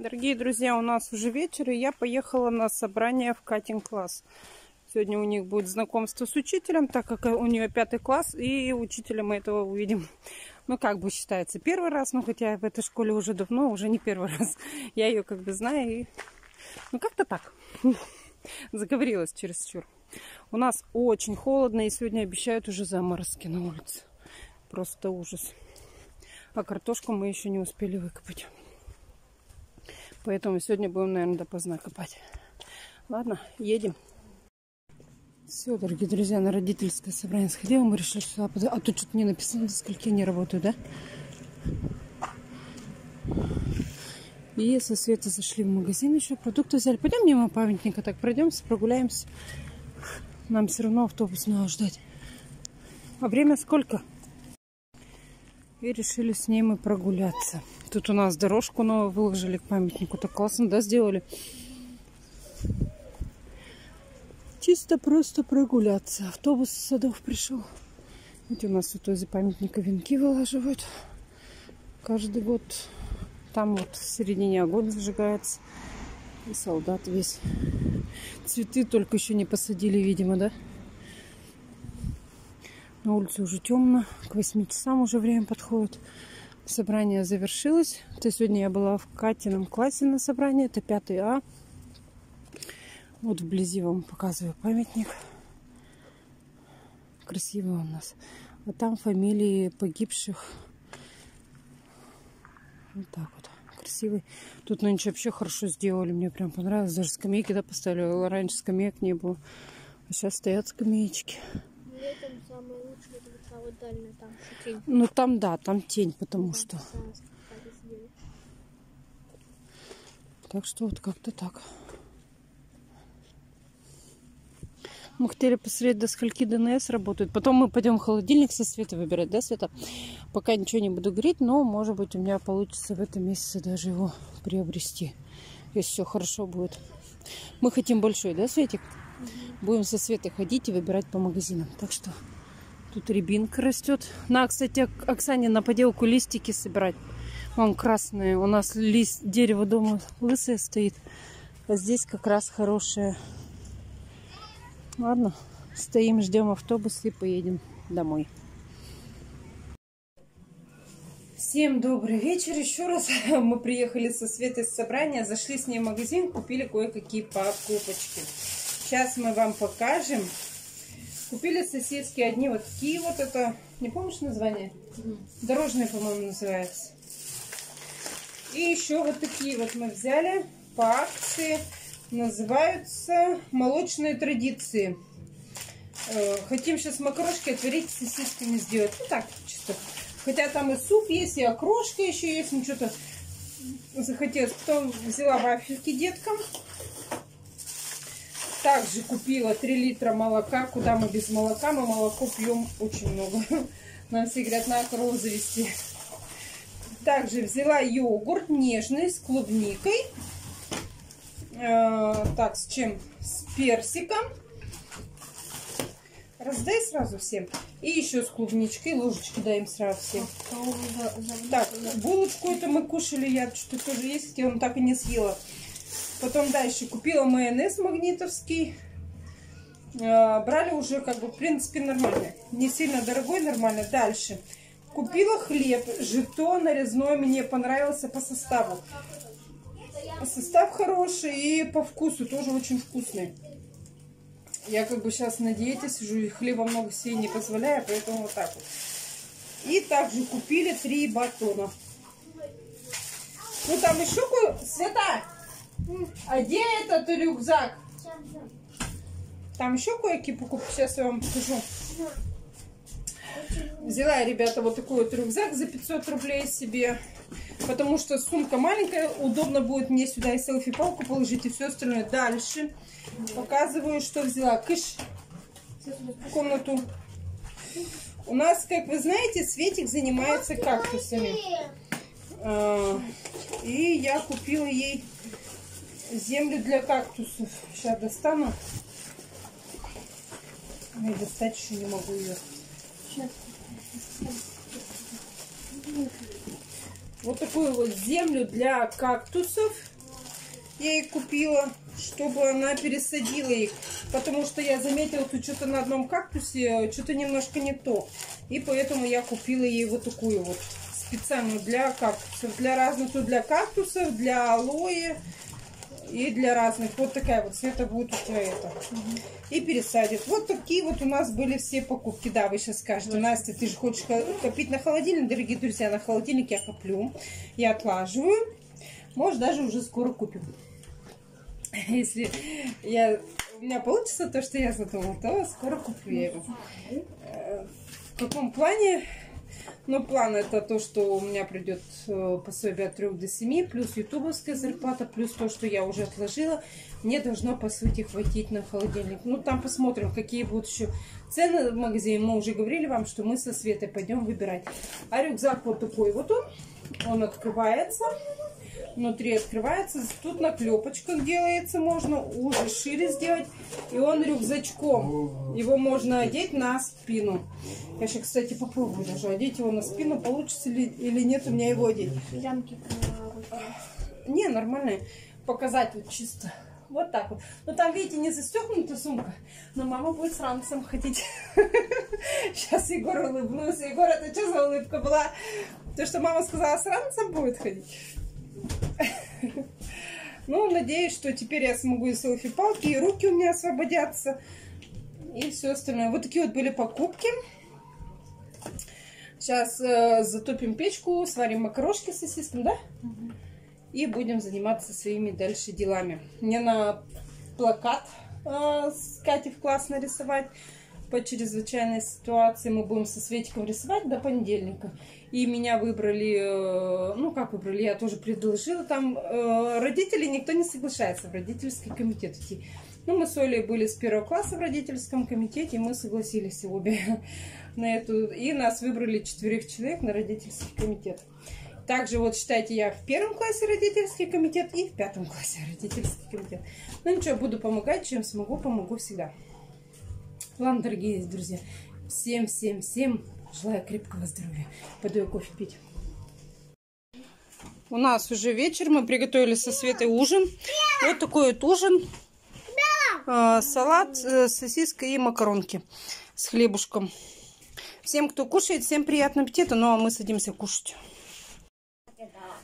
Дорогие друзья, у нас уже вечер, и я поехала на собрание в катинг-класс. Сегодня у них будет знакомство с учителем, так как у нее пятый класс, и учителя мы этого увидим, ну, как бы считается, первый раз, ну, хотя в этой школе уже давно, уже не первый раз. Я ее как бы знаю, и, ну, как-то так. Заговорилась чересчур. У нас очень холодно, и сегодня обещают уже заморозки на улице. Просто ужас. А картошку мы еще не успели выкопать. Поэтому сегодня будем, наверное, допоздна копать. Ладно, едем. Все, дорогие друзья, на родительское собрание сходила. Мы решили сюда подойти. А тут что-то не написано, до скольки они работают, да? И со Света зашли в магазин еще, продукты взяли. Пойдем мимо памятника, так пройдемся, прогуляемся. Нам все равно автобус надо ждать. А время сколько? И решили с ней мы прогуляться. Тут у нас дорожку новую выложили к памятнику. Так классно, да, сделали? Чисто просто прогуляться. Автобус с садов пришел. Вот у нас вот возле памятника венки вылаживают. Каждый год. Там вот в середине огонь зажигается. И солдат весь. Цветы только еще не посадили, видимо, да? На улице уже темно. К 8 часам уже время подходит. Собрание завершилось. То сегодня я была в Катином классе на собрании. Это 5 А. Вот вблизи вам показываю памятник. Красивый у нас. А там фамилии погибших. Вот так вот. Красивый. Тут нынче вообще хорошо сделали. Мне прям понравилось. Даже скамейки да, поставили. Раньше скамеек не было. А сейчас стоят скамеечки летом дальняя там, тень. Ну там да, там тень, потому что. Так что вот как-то так. Мы хотели посмотреть, до скольки ДНС работают. Потом мы пойдем холодильник со Света выбирать, да, Света? Пока ничего не буду говорить, но, может быть, у меня получится в этом месяце даже его приобрести. Если все хорошо будет. Мы хотим большой, да, Светик? Будем со Светой ходить и выбирать по магазинам. Так что тут рябинка растет. На, кстати, Оксане на поделку листики собирать. Вон красные. У нас лист дерево дома лысое стоит. А здесь как раз хорошее. Ладно, стоим, ждем автобус и поедем домой. Всем добрый вечер еще раз. Мы приехали со Светой с собрания, зашли с ней в магазин, купили кое-какие покупочки. Сейчас мы вам покажем. Купили соседские одни вот такие вот. Это, не помнишь название? Дорожные, по-моему, называется. И еще вот такие вот мы взяли по акции. Называются молочные традиции. Э, хотим сейчас макарошки отварить сосисками сделать. Ну так, чисто. Хотя там и суп есть, и окрошка еще есть. Ну что-то захотелось. Потом взяла вафельки деткам. Также купила 3 литра молока. Куда мы без молока? Мы молоко пьем очень много. Нам все говорят, на корову завести. Также взяла йогурт нежный с клубникой. Э, так, с чем? С персиком. Раздай сразу всем. И еще с клубничкой. Ложечки даем сразу всем. Так, булочку это мы кушали. Я что-то тоже есть, я вам так и не съела. Потом дальше купила майонез магнитовский. А, брали уже, как бы, в принципе, нормально. Не сильно дорогой, нормально. Дальше. Купила хлеб, жетон нарезной, мне понравился по составу. Состав хороший и по вкусу тоже очень вкусный. Я как бы сейчас на диете сижу, и хлеба много себе не позволяю, поэтому вот так вот. И также купили три батона. Ну там еще кое... Света! А где этот рюкзак? Там еще кое-какие покупки. Сейчас я вам покажу. Взяла, ребята, вот такой вот рюкзак за 500 рублей себе. Потому что сумка маленькая. Удобно будет мне сюда и селфи-палку положить, и все остальное. Дальше показываю, что взяла. Кыш в комнату. У нас, как вы знаете, Светик занимается кактусами. А, и я купила ей землю для кактусов. Сейчас достану. Я достать еще не могу ее. вот такую вот землю для кактусов. Я ей купила, чтобы она пересадила их. Потому что я заметила, тут что-то на одном кактусе, что-то немножко не то. И поэтому я купила ей вот такую вот специальную для кактусов. Для разных, для кактусов, для алоэ и для разных. Вот такая вот цвета будет у тебя это. И пересадит. Вот такие вот у нас были все покупки. Да, вы сейчас скажете, Настя, ты же хочешь копить на холодильник? Дорогие друзья, на холодильник я коплю. Я отлаживаю. Может, даже уже скоро купим. Если я, у меня получится то, что я задумала, то скоро куплю я его. Э, в каком плане? Но план это то, что у меня придет э, пособие от 3 до 7, плюс ютубовская зарплата, плюс то, что я уже отложила. Мне должно, по сути, хватить на холодильник. Ну, там посмотрим, какие будут еще цены в магазине. Мы уже говорили вам, что мы со Светой пойдем выбирать. А рюкзак вот такой вот он. Он открывается. Внутри открывается. Тут на клепочках делается. Можно уже шире сделать. И он рюкзачком. Его можно одеть на спину. Я сейчас, кстати, попробую даже одеть его на спину. Получится ли или нет у меня его одеть. Лямки Не, нормальные. Показать вот чисто. Вот так вот. Но там, видите, не застегнута сумка. Но мама будет с ранцем ходить. Сейчас Егор улыбнулся. Егор, это что за улыбка была? То, что мама сказала, с ранцем будет ходить. Ну, надеюсь, что теперь я смогу и селфи-палки, и руки у меня освободятся. И все остальное. Вот такие вот были покупки. Сейчас э, затопим печку, сварим макарошки с сосиском, да? Угу и будем заниматься своими дальше делами. Мне на плакат э, с Катей в класс нарисовать по чрезвычайной ситуации. Мы будем со Светиком рисовать до понедельника. И меня выбрали, э, ну как выбрали, я тоже предложила. Там э, родители, никто не соглашается в родительский комитет идти. Ну, мы с Олей были с первого класса в родительском комитете, и мы согласились обе на эту. И нас выбрали четверых человек на родительский комитет. Также вот считайте, я в первом классе родительский комитет и в пятом классе родительский комитет. Ну ничего, буду помогать, чем смогу, помогу всегда. Ладно, дорогие друзья, всем-всем-всем желаю крепкого здоровья. Пойду я кофе пить. У нас уже вечер, мы приготовили со Светой ужин. Вот такой вот ужин. А, салат, э, сосиска и макаронки с хлебушком. Всем, кто кушает, всем приятного аппетита. Ну а мы садимся кушать.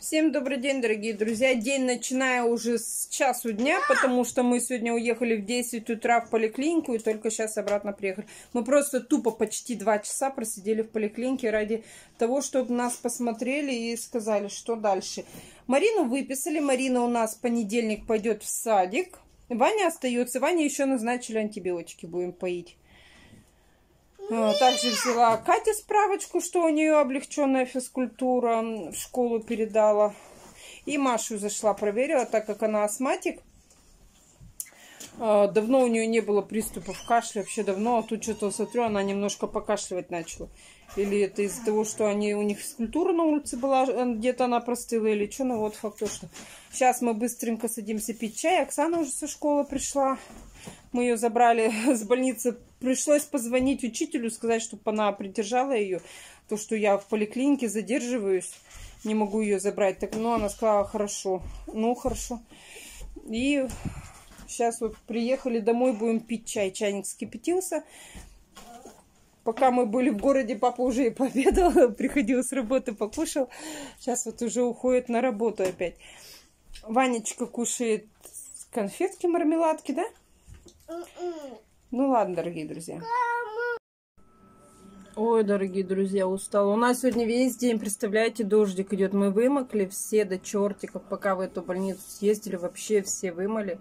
Всем добрый день, дорогие друзья. День начиная уже с часу дня, потому что мы сегодня уехали в 10 утра в поликлинику и только сейчас обратно приехали. Мы просто тупо почти два часа просидели в поликлинике ради того, чтобы нас посмотрели и сказали, что дальше. Марину выписали. Марина у нас в понедельник пойдет в садик. Ваня остается. Ваня еще назначили антибиотики, будем поить. А, также взяла Катя справочку, что у нее облегченная физкультура. В школу передала. И Машу зашла, проверила, так как она астматик. А, давно у нее не было приступов кашля, вообще давно. А тут что-то смотрю, она немножко покашливать начала. Или это из-за того, что они, у них физкультура на улице была, где-то она простыла, или что. Ну вот факт то, что... Сейчас мы быстренько садимся пить чай. Оксана уже со школы пришла. Мы ее забрали с больницы. Пришлось позвонить учителю, сказать, чтобы она придержала ее. То, что я в поликлинике задерживаюсь, не могу ее забрать. Так, ну, она сказала, хорошо. Ну, хорошо. И сейчас вот приехали домой, будем пить чай. Чайник скипятился. Пока мы были в городе, папа уже и пообедал, приходил с работы, покушал. Сейчас вот уже уходит на работу опять. Ванечка кушает конфетки, мармеладки, да? Ну ладно, дорогие друзья. Ой, дорогие друзья, устала. У нас сегодня весь день, представляете, дождик идет. Мы вымокли все до чертиков, пока в эту больницу съездили. Вообще все вымыли,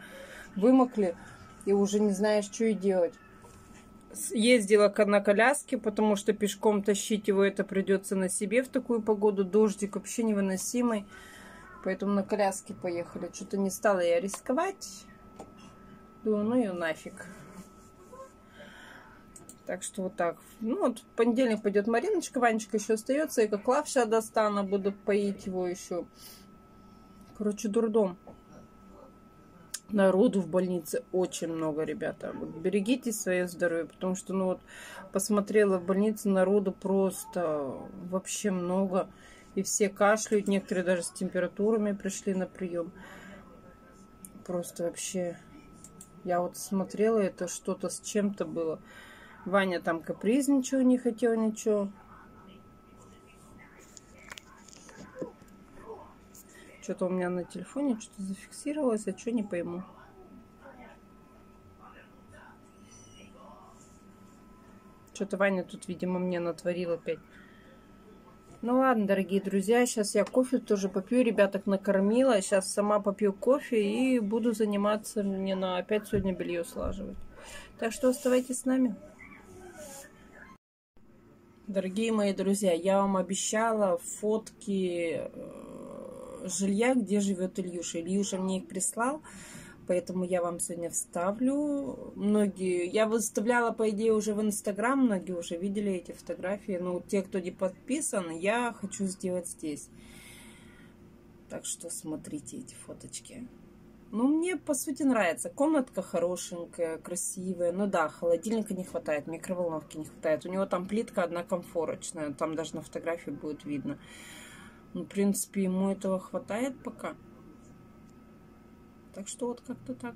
вымокли. И уже не знаешь, что и делать. Ездила на коляске, потому что пешком тащить его это придется на себе в такую погоду. Дождик вообще невыносимый. Поэтому на коляске поехали. Что-то не стала я рисковать. Думаю, ну ее нафиг. Так что вот так. Ну, вот в понедельник пойдет Мариночка, Ванечка еще остается. И как лавша достану, буду поить его еще. Короче, дурдом. Народу в больнице очень много, ребята. Вот берегите свое здоровье, потому что, ну вот, посмотрела в больнице народу просто вообще много. И все кашляют, некоторые даже с температурами пришли на прием. Просто вообще... Я вот смотрела, это что-то с чем-то было. Ваня там капризничал, не хотел ничего. Что-то у меня на телефоне что-то зафиксировалось, а что не пойму. Что-то Ваня тут, видимо, мне натворил опять. Ну ладно, дорогие друзья, сейчас я кофе тоже попью, ребяток накормила. Сейчас сама попью кофе и буду заниматься, мне на опять сегодня белье слаживать. Так что оставайтесь с нами. Дорогие мои друзья, я вам обещала фотки э, жилья, где живет Ильюша. Ильюша мне их прислал. Поэтому я вам сегодня вставлю. Многие, я выставляла, по идее, уже в Инстаграм, многие уже видели эти фотографии. Но те, кто не подписан, я хочу сделать здесь. Так что смотрите эти фоточки. Ну, мне, по сути, нравится. Комнатка хорошенькая, красивая. Ну да, холодильника не хватает, микроволновки не хватает. У него там плитка одна комфорочная. Там даже на фотографии будет видно. Ну, в принципе, ему этого хватает пока. Так что вот как-то так.